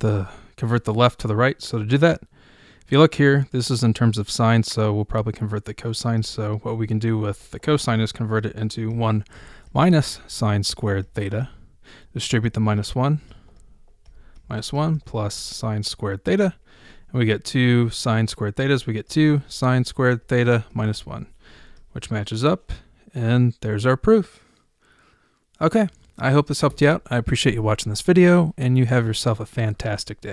the convert the left to the right. So to do that, if you look here, this is in terms of sine, so we'll probably convert the cosine. So what we can do with the cosine is convert it into 1 minus sine squared theta. Distribute the minus 1, minus 1 plus sine squared theta. And we get 2 sine squared thetas. We get 2 sine squared theta minus 1, which matches up. And there's our proof. Okay, I hope this helped you out. I appreciate you watching this video, and you have yourself a fantastic day.